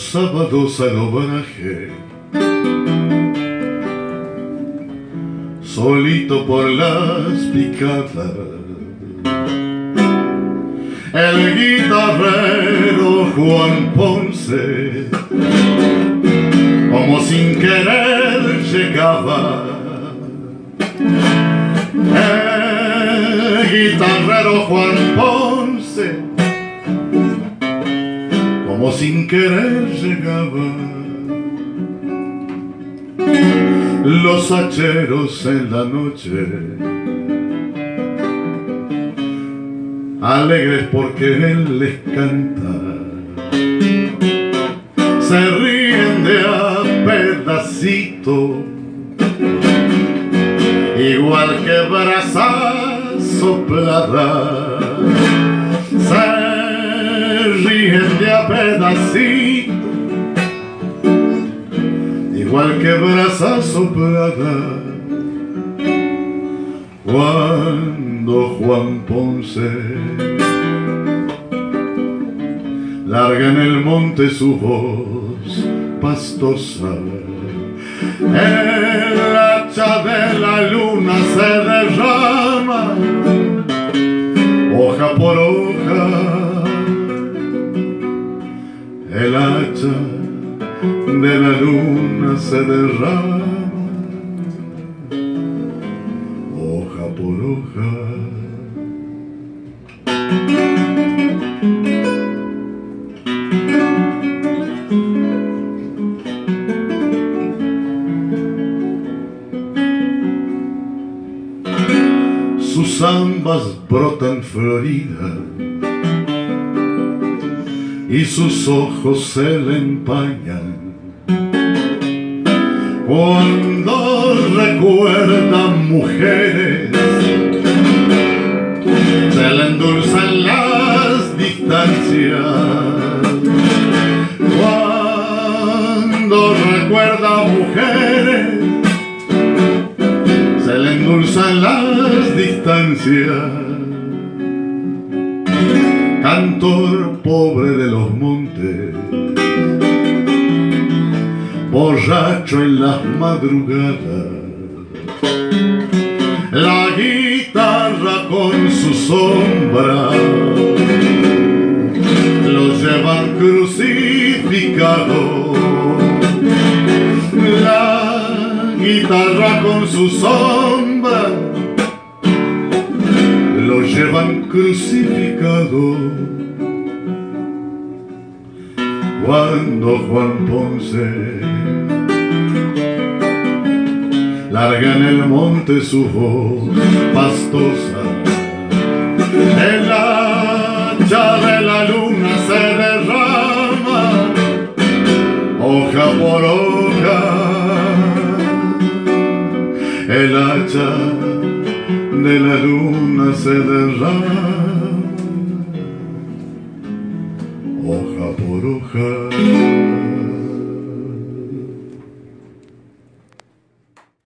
sábados al obraje, solito por las picadas. El guitarrero Juan Ponce, como sin querer llegaba. El guitarrero Juan Ponce, sin querer llegaba. Los hacheros en la noche, alegres porque él les canta, se ríen de a pedacito, igual que brasa soplada. A pedacito igual que brasa soplada. Cuando Juan Ponce larga en el monte su voz pastosa, se derrama, hoja por hoja. Sus zambas brotan floridas y sus ojos se le empañan cuando recuerdan mujeres se le endulzan las distancias. Cuando recuerda mujeres se le endulzan las distancias. Cantor pobre de los montes, borracho en las madrugadas, la guitarra con su sombra lo llevan crucificado. La guitarra con su sombra lo llevan crucificado. Cuando Juan Ponce larga en el monte su voz pastosa, el hacha de la luna se derrama, hoja por hoja, el hacha de la luna se derrama, Порухай.